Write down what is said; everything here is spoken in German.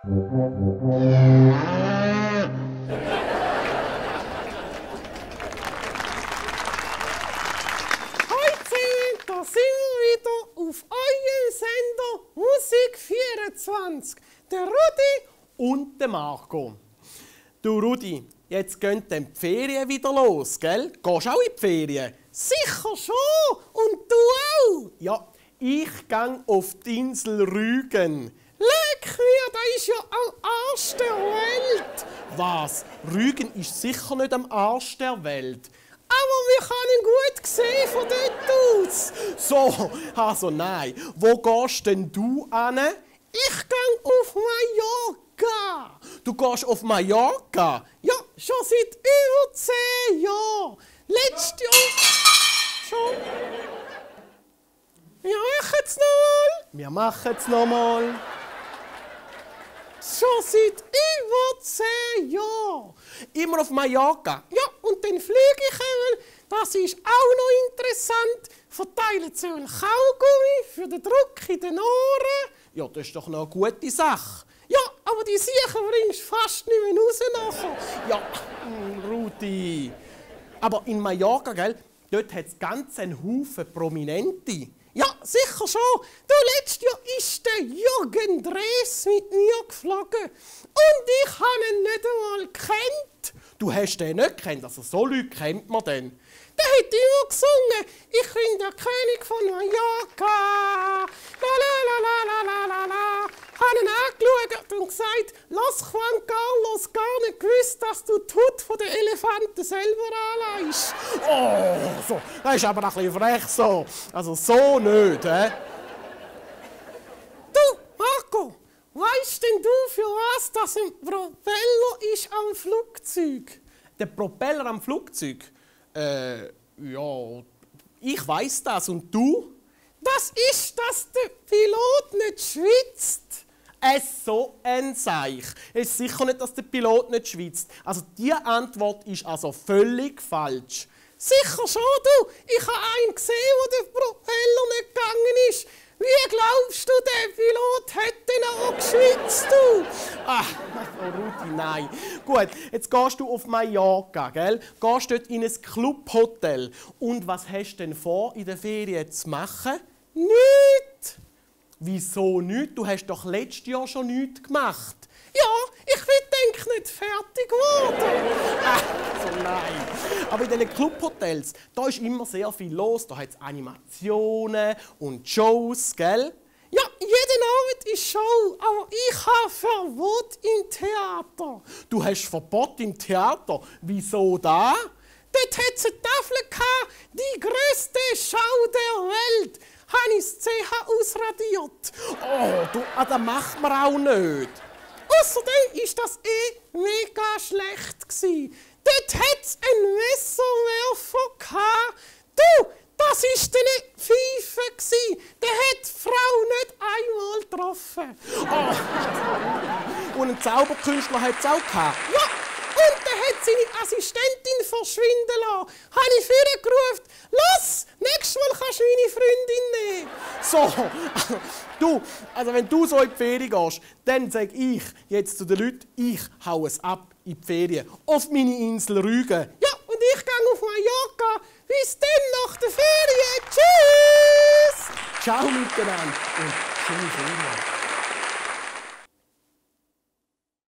Heute, da sind wir wieder auf eurem Sender Musik 24. Der Rudi und der Marco. Du Rudi, jetzt gehen die Ferien wieder los, gell? Gehst auch in die Ferien? Sicher schon! Und du auch? Ja, ich gang auf die Insel Rügen. Mir, da ist ja am Arsch der Welt. Was? Rügen ist sicher nicht am Arsch der Welt. Aber wir können gut sehen von dort aus. So, also nein. Wo gehst denn du an? Ich gang auf Mallorca. Du gehst auf Mallorca? Ja, schon seit über zehn Jahren. Letztes Jahr schon. Wir machen es nochmal. Wir machen es nochmal. Schon seit über zehn Jahren. Immer auf Mallorca. Ja, und dann fliege ich einmal. Das ist auch noch interessant. Verteilen so ein Kaugummi für den Druck in den Ohren. Ja, das ist doch noch eine gute Sache. Ja, aber die Siechen bringst fast nicht mehr raus nachher. Ja, hm, Rudi. Aber in Mallorca, gell, dort hat es ganz einen Haufen Prominente. Ja, sicher schon. Du, letztes Jahr ist der Jürgen Drees mit mir geflogen. Und ich habe ihn nicht einmal gekannt. Du hast den nicht gekannt, also so Leute kennt man denn. Der hat immer gesungen. Ich bin der König von Mallorca. La la la la la la la la. Habe ihn angeschaut lass Juan Carlos gar nicht gewusst, dass du die Haut von den Elefanten selber anleihst. Oh, so. Das ist aber ein bisschen frech so. Also so nicht, hä? Du, Marco, weißt denn du, für was das ein Propeller ist am Flugzeug? Der Propeller am Flugzeug? Äh, ja, ich weiß das. Und du? Das ist, dass der Pilot nicht schwitzt. Es so ein Seich. Es ist sicher nicht, dass der Pilot nicht schwitzt. Also die Antwort ist also völlig falsch. Sicher schon, du. Ich habe einen gesehen, wo der Propeller nicht gegangen ist. Wie glaubst du, der Pilot hätte noch geschwitzt, du? Ach, oh Rudi, nein. Gut, jetzt gehst du auf Mallorca, gell? Gehst dort in ein Clubhotel. Und was hast du denn vor, in der Ferien zu machen? Nichts. Wieso nicht? Du hast doch letztes Jahr schon nichts gemacht. Ja, ich bin denk nicht fertig geworden. Ach, so nein. Aber in diesen Clubhotels, da ist immer sehr viel los. Da hat es Animationen und Shows, gell? Ja, jeden Abend ist Show, aber ich habe Verbot im Theater. Du hast Verbot im Theater? Wieso da? Dort hat es eine Tafel die größte Schau der Welt. Habe ich das CH ausradiert. Oh, du, ah, das macht man auch nicht. Außerdem war das eh mega schlecht. Gewesen. Dort hat es einen Messerwerfer gehabt. Du, das war eine Pfeife. Der hat die Frau nicht einmal getroffen. Oh. Und einen Zauberkünstler hat es auch gehabt. Ja, und der hat seine Assistentin verschwinden lassen. Habe ich vorher gerufen, los, nächstes Mal kannst du meine Freundin. So, du, also wenn du so in die Ferien gehst, dann sage ich jetzt zu den Leuten, ich hau es ab in die Ferien. Auf meine Insel Rügen. Ja, und ich gehe auf Mallorca. Bis dann nach der Ferien. Tschüss! Ciao miteinander und schöne Ferien.